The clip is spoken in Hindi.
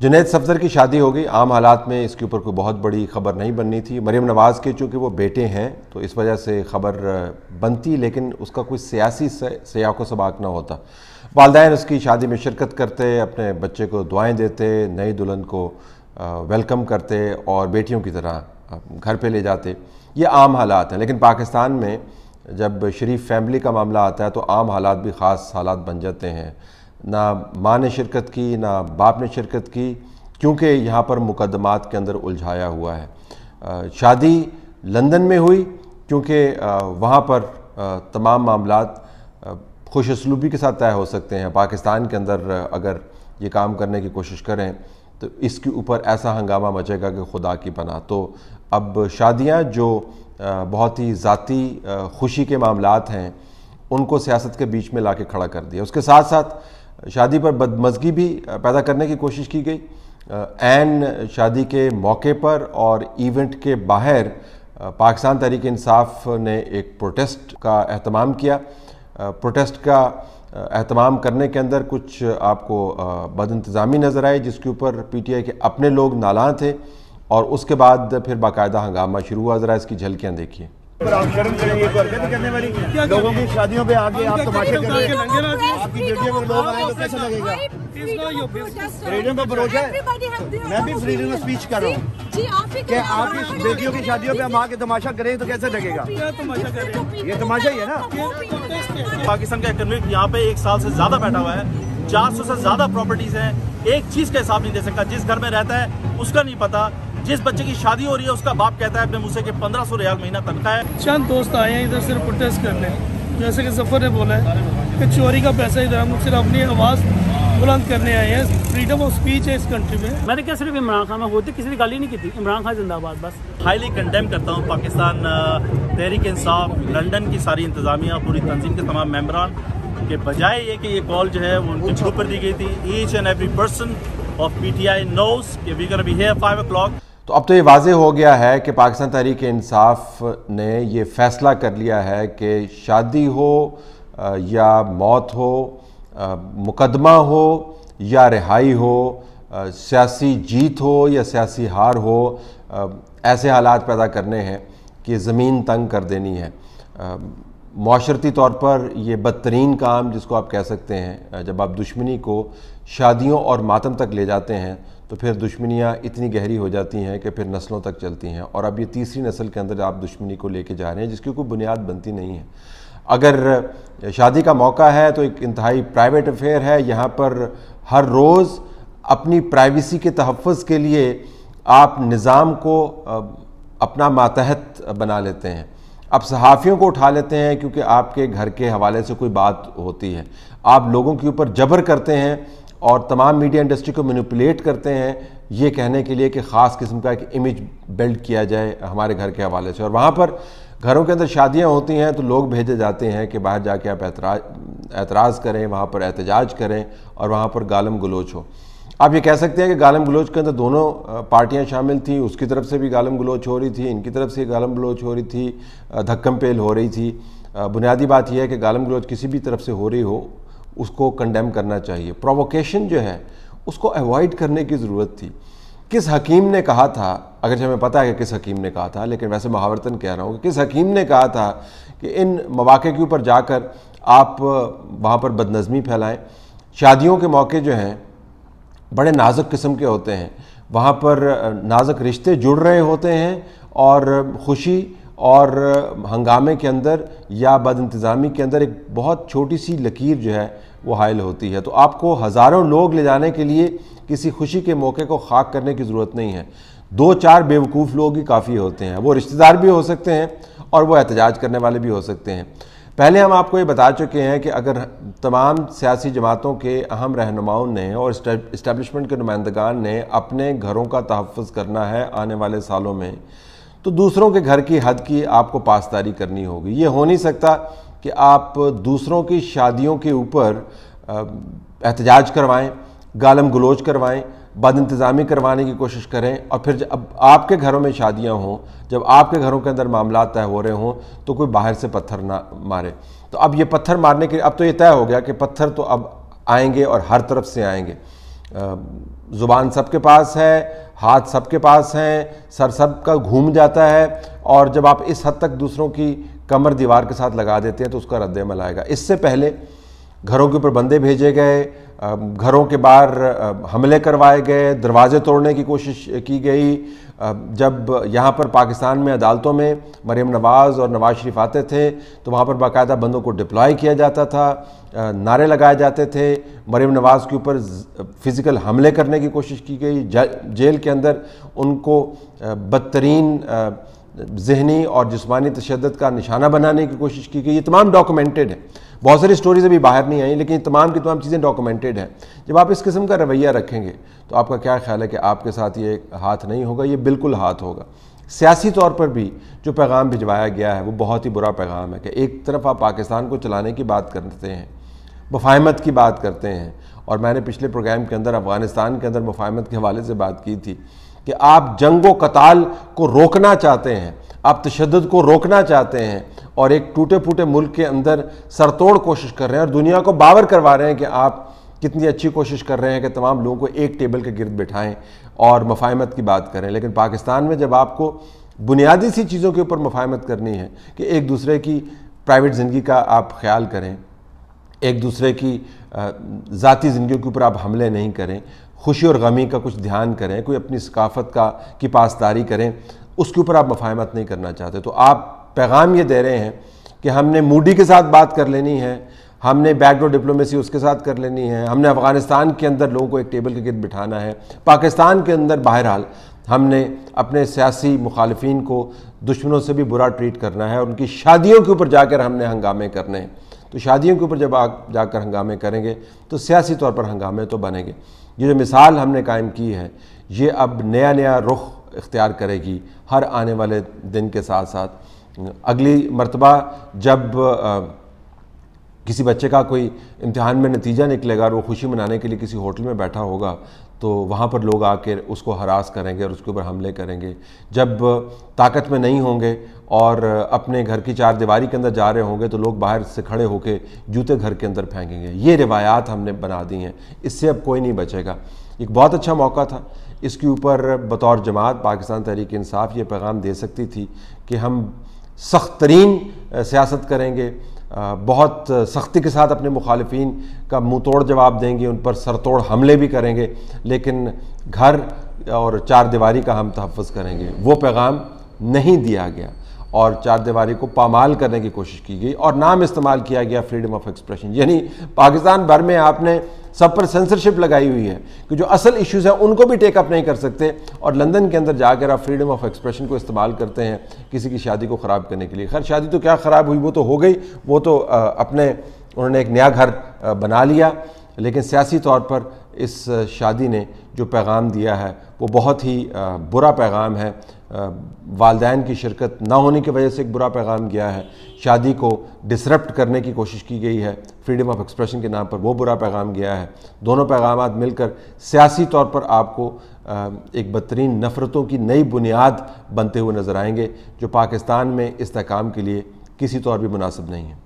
जुनेद सफदर की शादी हो गई। आम हालात में इसके ऊपर कोई बहुत बड़ी खबर नहीं बननी थी। मरीम नवाज़ के चूँकि वो बेटे हैं तो इस वजह से खबर बनती, लेकिन उसका कोई सियासी सयाको सबाक ना होता। वालदेन उसकी शादी में शिरकत करते, अपने बच्चे को दुआएँ देते, नई दुल्हन को वेलकम करते और बेटियों की तरह घर पे ले जाते। ये आम हालात हैं, लेकिन पाकिस्तान में जब शरीफ फैमिली का मामला आता है तो आम हालात भी ख़ास हालात बन जाते हैं। ना माँ ने शिरकत की, ना बाप ने शिरकत की, क्योंकि यहाँ पर मुकदमात के अंदर उलझाया हुआ है। शादी लंदन में हुई, क्योंकि वहाँ पर तमाम मामला खुशसलूबी के साथ तय हो सकते हैं। पाकिस्तान के अंदर अगर ये काम करने की कोशिश करें तो इसके ऊपर ऐसा हंगामा मचेगा कि खुदा की पना तो अब शादियाँ जो बहुत ही ज़ाती खुशी के मामलात हैं, उनको सियासत के बीच में ला के खड़ा कर दिया। उसके साथ साथ शादी पर बदमजगी भी पैदा करने की कोशिश की गई। एन शादी के मौके पर और इवेंट के बाहर पाकिस्तान तहरीक इंसाफ ने एक प्रोटेस्ट का अहतमाम किया। प्रोटेस्ट का अहतमाम करने के अंदर कुछ आपको बद इंतज़ामी नज़र आई जिसके ऊपर पी टी आई के अपने लोग नाला थे और उसके बाद फिर बाकायदा हंगामा शुरू हुआ। ज़रा इसकी झलकियाँ देखिए। पर आप शर्म करें ये हरकत करने वाली लोगों की शादियों पे आगे आप तमाशे कर रहे हैं आपकी बेटियों लोग आए तो कैसे लगेगा? फ्रीडम ऑफ़ भरोसा है। मैं भी फ्रीडम ऑफ़ स्पीच कर रहा हूँ। आपकी बेटियों की शादियों पे हम आके तमाशा करें तो कैसे लगेगा? ये तमाशा ही है ना? पाकिस्तान का इकोनॉमिक यहाँ पे एक साल से ज़्यादा बैठा हुआ है। चार सौ से ज़्यादा प्रॉपर्टीज़ हैं। एक चीज़ का हिसाब नहीं दे सकता। जिस घर में रहता है उसका नहीं पता। जिस बच्चे की शादी हो रही है उसका बाप कहता है अपने मुझसे कि पंद्रह सौ रियाल महीना तनख्वाह है। चंद दोस्त आए हैं इधर सिर्फ़ प्रोटेस्ट करने जैसे कि ज़फ़र ने बोला है कि चोरी का पैसा इधर हम सिर्फ़ अपनी आवाज़ बुलंद करने आए हैं। फ्रीडम ऑफ़ स्पीच है इस कंट्री में। मैंने क्या सिर्फ़ इमरान खान में होती किसी ने गाली नहीं की थी। इमरान खान जिंदाबाद बस। हाईली कंडेम करता हूँ पाकिस्तान तहरीक इंसाफ लंदन की सारी इंतजामिया पूरी तंजीम के तमाम मेम्बरान के बजाय ये कि ये कॉल जो है वो उनके ग्रुप पर दी गई थी। Each and every person of P T I knows we can be here five o'clock तो अब तो ये वाज हो गया है कि पाकिस्तान तहरीक इंसाफ ने ये फ़ैसला कर लिया है कि शादी हो या मौत हो मुकदमा हो, या रिहाई हो सियासी जीत हो, या सियासी हार हो ऐसे हालात पैदा करने हैं कि ज़मीन तंग कर देनी है। माशरती तौर पर ये बदतरीन काम जिसको आप कह सकते हैं जब आप दुश्मनी को शादियों और मातम तक ले जाते हैं तो फिर दुश्मनियाँ इतनी गहरी हो जाती हैं कि फिर नस्लों तक चलती हैं। और अब ये तीसरी नस्ल के अंदर आप दुश्मनी को लेके जा रहे हैं, जिसकी कोई बुनियाद बनती नहीं है। अगर शादी का मौका है तो एक इंतहाई प्राइवेट अफेयर है, यहाँ पर हर रोज़ अपनी प्राइवेसी के तहफ़ के लिए आप निज़ाम को अपना मातहत बना लेते हैं। अब सहाफ़ियों को उठा लेते हैं क्योंकि आपके घर के हवाले से कोई बात होती है। आप लोगों के ऊपर जबर करते हैं और तमाम मीडिया इंडस्ट्री को मैनिपुलेट करते हैं, ये कहने के लिए कि ख़ास किस्म का एक इमेज बिल्ड किया जाए हमारे घर के हवाले से। और वहाँ पर घरों के अंदर शादियाँ होती हैं तो लोग भेजे जाते हैं कि बाहर जाके आप एतराज़ एतराज़ करें, वहाँ पर एहतजाज करें और वहाँ पर गालम गलोच हो। आप ये कह सकते हैं कि गालम गलोच के अंदर दोनों पार्टियाँ शामिल थी। उसकी तरफ़ से भी गालम गलोच हो रही थी, इनकी तरफ़ से गालम गलोच हो रही थी धक्कम पेल हो रही थी। बुनियादी बात यह है कि गालम गलोच किसी भी तरफ़ से हो रही हो, उसको कंडेम करना चाहिए। प्रोवोकेशन जो है, उसको अवॉइड करने की ज़रूरत थी। किस हकीम ने कहा था? अगर हमें पता है कि किस हकीम ने कहा था, लेकिन वैसे महावरतन कह रहा हूँ कि किस हकीम ने कहा था कि इन मौाक़े के ऊपर जाकर आप वहाँ पर बदनज़मी फैलाएँ। शादियों के मौके जो हैं बड़े नाजुक किस्म के होते हैं। वहाँ पर नाजुक रिश्ते जुड़ रहे होते हैं और ख़ुशी और हंगामे के अंदर या बद इंतज़ामी के अंदर एक बहुत छोटी सी लकीर जो है वो हायल होती है। तो आपको हज़ारों लोग ले जाने के लिए किसी खुशी के मौके को खाक करने की ज़रूरत नहीं है। दो चार बेवकूफ़ लोग ही काफ़ी होते हैं। वो रिश्तेदार भी हो सकते हैं और वो एहतजाज करने वाले भी हो सकते हैं। पहले हम आपको ये बता चुके हैं कि अगर तमाम सियासी जमातों के अहम रहनुमाओं ने और इस्टेबलिशमेंट के नुमाइंदगान ने अपने घरों का तहफ़ करना है आने वाले सालों में तो दूसरों के घर की हद की आपको पासदारी करनी होगी। ये हो नहीं सकता कि आप दूसरों की शादियों के ऊपर एहतजाज करवाएँ गालम गलोच करवाएँ बद इंतज़ामी करवाने की कोशिश करें और फिर जब आपके घरों में शादियाँ हों, जब आपके घरों के अंदर मामला तय हो रहे हों तो कोई बाहर से पत्थर ना मारे। तो अब ये पत्थर मारने के, अब तो ये तय हो गया कि पत्थर तो अब आएँगे और हर तरफ़ से आएँगे। ज़ुबान सबके पास है, हाथ सबके पास हैं, सर सब का घूम जाता है और जब आप इस हद तक दूसरों की कमर दीवार के साथ लगा देते हैं तो उसका रद्दमल आएगा। इससे पहले घरों के ऊपर बंदे भेजे गए घरों के बाहर हमले करवाए गए, दरवाजे तोड़ने की कोशिश की गई। जब यहाँ पर पाकिस्तान में अदालतों में मरीम नवाज़ और नवाज़ शरीफ आते थे तो वहाँ पर बाकायदा बंदों को डिप्लॉय किया जाता था नारे लगाए जाते थे। मरीम नवाज़ के ऊपर फ़िज़िकल हमले करने की कोशिश की गई। जेल के अंदर उनको बदतरीन जहनी और जिसमानी तशद का निशाना बनाने की कोशिश की गई। ये तमाम डॉक्यूमेंटेड है। बहुत सारी स्टोरीज अभी बाहर नहीं आई, लेकिन तमाम की तमाम चीज़ें डॉक्यूमेंटेड हैं। जब आप इस किस्म का रवैया रखेंगे तो आपका क्या ख्याल है कि आपके साथ ये हाथ नहीं होगा? ये बिल्कुल हाथ होगा। सियासी तौर पर भी जो पैगाम भिजवाया गया है, वो बहुत ही बुरा पैगाम है कि एक तरफ़ आप पाकिस्तान को चलाने की बात करते हैं, मुफाहमत की बात करते हैं, और मैंने पिछले प्रोग्राम के अंदर, अफ़गानिस्तान के अंदर मुफाहमत के हवाले से बात की थी कि आप जंग व कताल को रोकना चाहते हैं आप तशद को रोकना चाहते हैं और एक टूटे फूटे मुल्क के अंदर सरतोड़ कोशिश कर रहे हैं और दुनिया को बावर करवा रहे हैं कि आप कितनी अच्छी कोशिश कर रहे हैं कि तमाम लोगों को एक टेबल के गिरद बिठाएँ और मफाहमत की बात करें। लेकिन पाकिस्तान में जब आपको बुनियादी सी चीज़ों के ऊपर मफाहमत करनी है कि एक दूसरे की प्राइवेट ज़िंदगी का आप ख्याल करें, एक दूसरे की ज़ाती ज़िंदगी के ऊपर आप हमले नहीं करें, खुशी और गमी का कुछ ध्यान करें, कोई अपनी सकाफ़त का, की पासदारी करें उसके ऊपर आप मफाहमत नहीं करना चाहते। तो आप पैगाम ये दे रहे हैं कि हमने मूडी के साथ बात कर लेनी है, हमने बैकडोर डिप्लोमेसी उसके साथ कर लेनी है, हमने अफ़गानिस्तान के अंदर लोगों को एक टेबल के गिर बिठाना है, पाकिस्तान के अंदर बहरहाल हमने अपने सियासी मुखालफी को दुश्मनों से भी बुरा ट्रीट करना है और उनकी शादियों के ऊपर जाकर हमने हंगामे करने हैं। तो शादियों के ऊपर जब आप जाकर हंगामे करेंगे तो सियासी तौर पर हंगामे तो बनेंगे। ये जो मिसाल हमने कायम की है, ये अब नया नया रुख इख्तियार करेगी हर आने वाले दिन के साथ साथ। अगली मरतबा, जब किसी बच्चे का कोई इम्तहान में नतीजा निकलेगा और वो खुशी मनाने के लिए किसी होटल में बैठा होगा तो वहाँ पर लोग आकर उसको हरास करेंगे और उसके ऊपर हमले करेंगे। जब ताकत में नहीं होंगे और अपने घर की चार दीवारी के अंदर जा रहे होंगे तो लोग बाहर से खड़े होकर जूते घर के अंदर फेंकेंगे। ये रिवायात हमने बना दी हैं। इससे अब कोई नहीं बचेगा। एक बहुत अच्छा मौका था। इसके ऊपर बतौर जमात पाकिस्तान तहरीक इंसाफ ये पैगाम दे सकती थी कि हम सख्त तरीन सियासत करेंगे बहुत सख्ती के साथ अपने मुखालफी का मुँह तोड़ जवाब देंगे, उन पर सर तोड़ हमले भी करेंगे, लेकिन घर और चार दीवारी का हम तहफ़ करेंगे। वो पैगाम नहीं दिया गया। और चार दीवारी को पामाल करने की कोशिश की गई और नाम इस्तेमाल किया गया फ्रीडम ऑफ़ एक्सप्रेशन यानी पाकिस्तान भर में आपने सब पर सेंसरशिप लगाई हुई है कि जो असल इश्यूज़ हैं, उनको भी टेकअप नहीं कर सकते और लंदन के अंदर जाकर आप फ्रीडम ऑफ़ एक्सप्रेशन को इस्तेमाल करते हैं किसी की शादी को ख़राब करने के लिए। खैर, शादी तो क्या ख़राब हुई? वो तो हो गई। वो तो अपने, उन्होंने एक नया घर बना लिया। लेकिन सियासी तौर पर इस शादी ने जो पैगाम दिया है, वो बहुत ही बुरा पैगाम है। वालदेन की शिरकत ना होने की वजह से एक बुरा पैगाम गया है। शादी को डिसरप्ट करने की कोशिश की गई है। फ्रीडम ऑफ़ एक्सप्रेशन के नाम पर वो बुरा पैगाम गया है। दोनों पैगाम मिलकर सियासी तौर पर आपको एक बदतरीन नफ़रतों की नई बुनियाद बनते हुए नज़र आएँगे, जो पाकिस्तान में इस्तेकाम के लिए किसी तौर भी मुनासिब नहीं है।